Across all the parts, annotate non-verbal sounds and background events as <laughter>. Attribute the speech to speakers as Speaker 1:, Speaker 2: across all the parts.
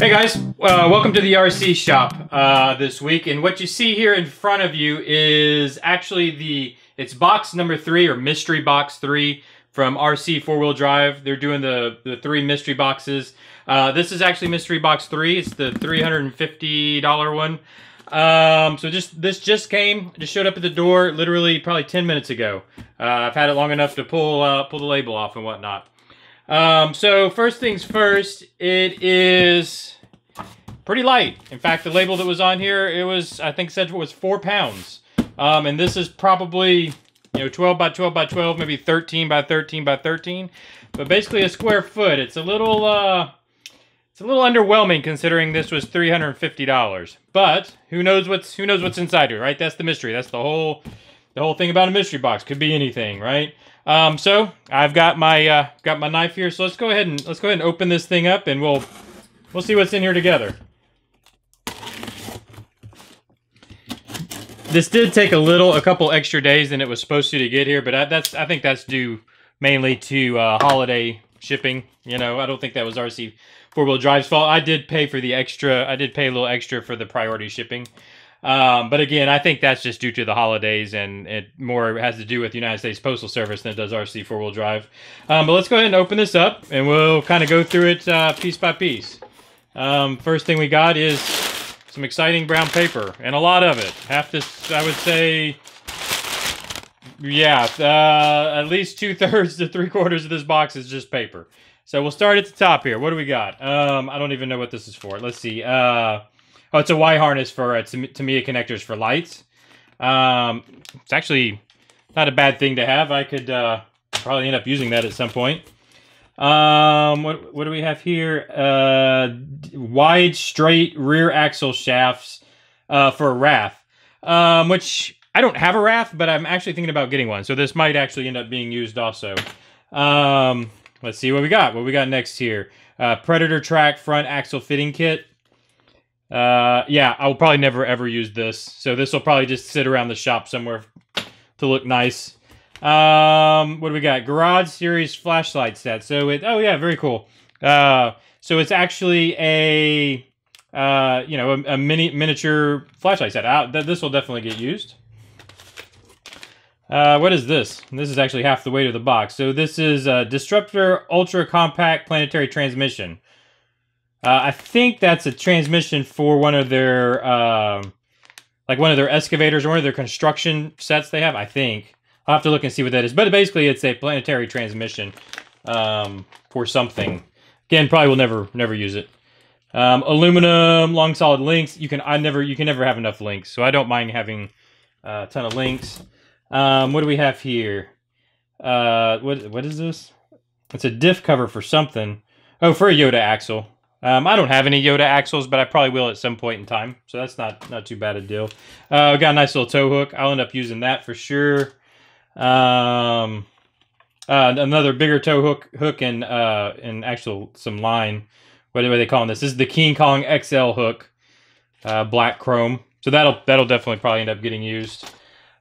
Speaker 1: Hey guys, uh, welcome to the RC shop uh, this week. And what you see here in front of you is actually the, it's box number three or mystery box three from RC four wheel drive. They're doing the, the three mystery boxes. Uh, this is actually mystery box three. It's the $350 one. Um, so just, this just came, just showed up at the door literally probably 10 minutes ago. Uh, I've had it long enough to pull, uh, pull the label off and whatnot. Um, so first things first, it is pretty light. In fact, the label that was on here, it was, I think said it was four pounds. Um, and this is probably, you know, 12 by 12 by 12, maybe 13 by 13 by 13. But basically a square foot. It's a little, uh, it's a little underwhelming considering this was $350. But who knows what's, who knows what's inside here, right? That's the mystery. That's the whole, the whole thing about a mystery box. Could be anything, right? Um, so I've got my uh, got my knife here. So let's go ahead and let's go ahead and open this thing up, and we'll we'll see what's in here together. This did take a little, a couple extra days than it was supposed to to get here, but I, that's I think that's due mainly to uh, holiday shipping. You know, I don't think that was RC four wheel drive's fault. I did pay for the extra. I did pay a little extra for the priority shipping. Um, but again, I think that's just due to the holidays, and it more has to do with the United States Postal Service than it does RC four wheel drive. Um, but let's go ahead and open this up, and we'll kind of go through it uh, piece by piece. Um, first thing we got is some exciting brown paper, and a lot of it. Half this, I would say, yeah, uh, at least two thirds to three quarters of this box is just paper. So we'll start at the top here. What do we got? Um, I don't even know what this is for. Let's see. Uh, Oh, it's a Y harness for uh, Tamiya connectors for lights. Um, it's actually not a bad thing to have. I could uh, probably end up using that at some point. Um, what what do we have here? Uh, wide straight rear axle shafts uh, for a RAF, um, which I don't have a RAF, but I'm actually thinking about getting one. So this might actually end up being used also. Um, let's see what we got. What we got next here? Uh, Predator Track front axle fitting kit. Uh, yeah, I will probably never ever use this. So this will probably just sit around the shop somewhere to look nice. Um, what do we got? Garage Series flashlight set. So it, oh yeah, very cool. Uh, so it's actually a, uh, you know, a, a mini miniature flashlight set. Uh, th this will definitely get used. Uh, what is this? This is actually half the weight of the box. So this is a Disruptor Ultra Compact Planetary Transmission. Uh, I think that's a transmission for one of their, uh, like one of their excavators or one of their construction sets they have. I think I'll have to look and see what that is. But basically, it's a planetary transmission um, for something. Again, probably will never never use it. Um, aluminum long solid links. You can I never you can never have enough links, so I don't mind having a ton of links. Um, what do we have here? Uh, what what is this? It's a diff cover for something. Oh, for a Yota axle. Um, I don't have any Yota axles, but I probably will at some point in time. So that's not not too bad a deal. Uh, got a nice little tow hook. I'll end up using that for sure. Um, uh, another bigger tow hook hook and uh, and actual some line. What are they calling this? This is the King Kong XL hook, uh, black chrome. So that'll that'll definitely probably end up getting used.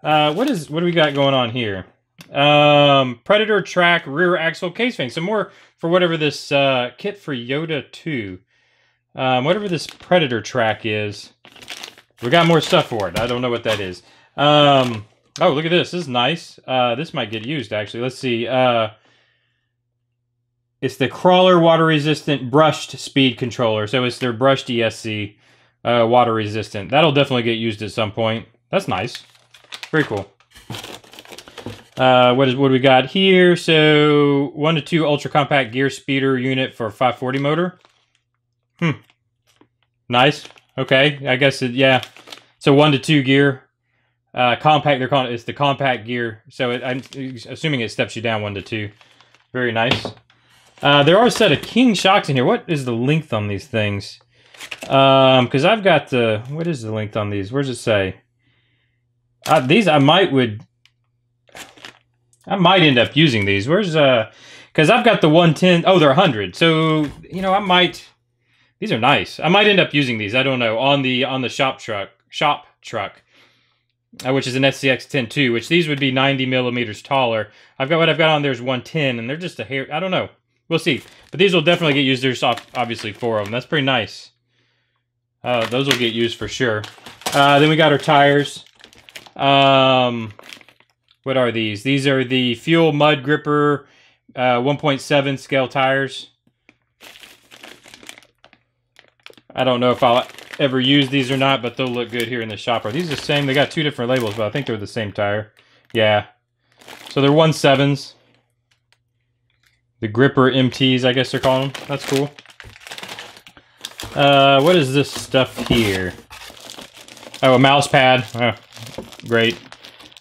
Speaker 1: Uh, what is what do we got going on here? Um, Predator track rear axle case fan. Some more for whatever this uh, kit for Yota 2. Um, whatever this Predator track is. We got more stuff for it. I don't know what that is. Um, oh, look at this. This is nice. Uh, this might get used, actually. Let's see. Uh, it's the Crawler water resistant brushed speed controller. So it's their brushed ESC uh, water resistant. That'll definitely get used at some point. That's nice. Very cool. Uh, what is what do we got here? So one to two ultra compact gear speeder unit for 540 motor. Hmm. Nice. Okay. I guess it, yeah. So one to two gear. Uh, compact. They're calling it, it's the compact gear. So it, I'm assuming it steps you down one to two. Very nice. Uh, there are a set of king shocks in here. What is the length on these things? Um, because I've got the what is the length on these? Where does it say? Uh, these I might would I might end up using these. Where's uh? Because I've got the 110. Oh, they're 100. So you know, I might. These are nice. I might end up using these. I don't know on the on the shop truck shop truck, uh, which is an SCX 10.2. Which these would be 90 millimeters taller. I've got what I've got on there is 110, and they're just a hair. I don't know. We'll see. But these will definitely get used. There's obviously four of them. That's pretty nice. Uh, those will get used for sure. Uh, then we got our tires. Um, what are these? These are the Fuel Mud Gripper uh, 1.7 scale tires. I don't know if I'll ever use these or not, but they'll look good here in the shop. Are these the same? They got two different labels, but I think they're the same tire. Yeah. So they're 1.7s. The Gripper MTs, I guess they're calling them. That's cool. Uh, what is this stuff here? Oh, a mouse pad. Oh, great.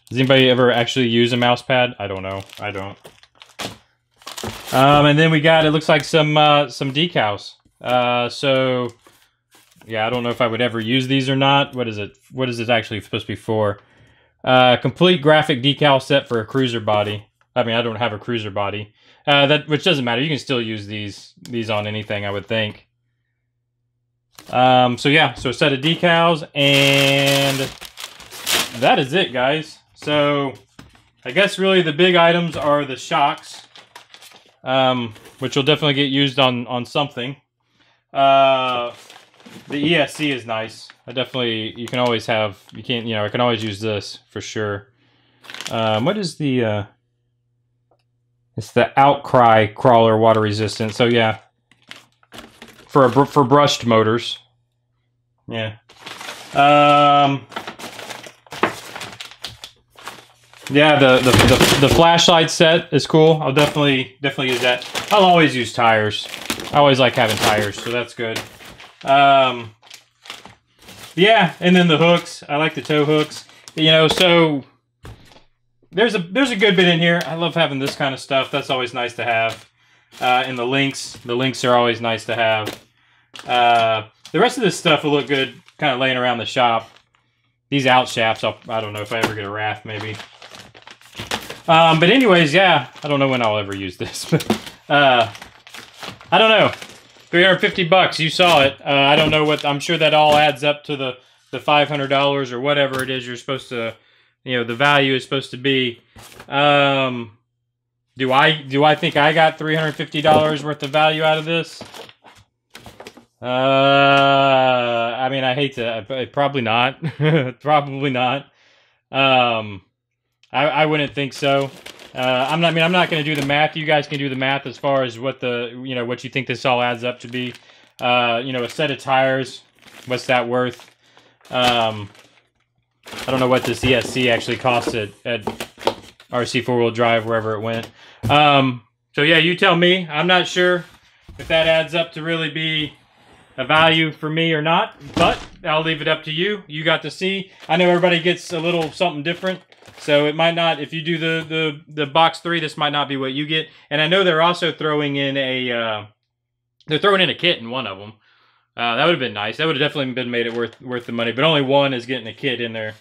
Speaker 1: Does anybody ever actually use a mouse pad? I don't know. I don't. Um, and then we got, it looks like some, uh, some decals. Uh, so, yeah, I don't know if I would ever use these or not. What is it? What is it actually supposed to be for? Uh, complete graphic decal set for a cruiser body. I mean, I don't have a cruiser body. Uh, that which doesn't matter. You can still use these these on anything, I would think. Um, so yeah, so a set of decals, and that is it, guys. So I guess really the big items are the shocks, um, which will definitely get used on on something. Uh, the ESC is nice. I definitely you can always have you can't you know I can always use this for sure. Um, what is the uh, it's the outcry crawler water resistant. So yeah, for a, for brushed motors. Yeah. Um. Yeah, the, the, the, the, flashlight set is cool. I'll definitely definitely use that. I'll always use tires. I always like having tires, so that's good. Um, yeah, and then the hooks. I like the tow hooks. You know, so there's a there's a good bit in here. I love having this kind of stuff. That's always nice to have. Uh, and the links, the links are always nice to have. Uh, the rest of this stuff will look good kind of laying around the shop. These out shafts, I'll, I don't know if I ever get a raft, maybe. Um, but anyways, yeah, I don't know when I'll ever use this. <laughs> But, uh, I don't know. 350 bucks, you saw it. Uh, I don't know what, I'm sure that all adds up to the, the $500 or whatever it is you're supposed to, you know, the value is supposed to be. Um, do I, do I think I got $350 worth of value out of this? Uh, I mean, I hate to, probably not, <laughs> probably not. Um, I, I wouldn't think so. Uh, I'm not. I mean, I'm not going to do the math. You guys can do the math as far as what the you know what you think this all adds up to be. Uh, you know, a set of tires. What's that worth? Um, I don't know what this ESC actually cost at, at RC four wheel drive wherever it went. Um, so yeah, you tell me. I'm not sure if that adds up to really be a value for me or not, but I'll leave it up to you. You got to see. I know everybody gets a little something different. So it might not, if you do the, the, the box three, this might not be what you get. And I know they're also throwing in a, uh, they're throwing in a kit in one of them. Uh, that would have been nice. That would have definitely been made it worth worth the money. But only one is getting a kit in there,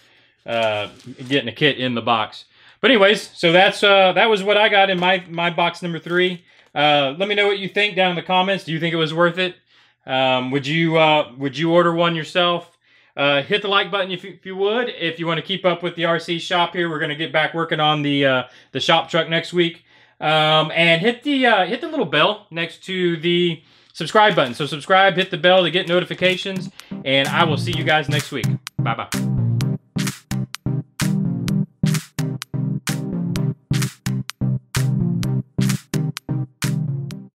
Speaker 1: uh, getting a kit in the box. But anyways, so that's uh, that was what I got in my my box number three. Uh, let me know what you think down in the comments. Do you think it was worth it? Um, would you uh, would you order one yourself? Uh, hit the like button if you, if you would. If you want to keep up with the RC shop here, we're going to get back working on the uh, the shop truck next week. Um, and hit the uh, hit the little bell next to the subscribe button. So subscribe, hit the bell to get notifications, and I will see you guys next week. Bye bye.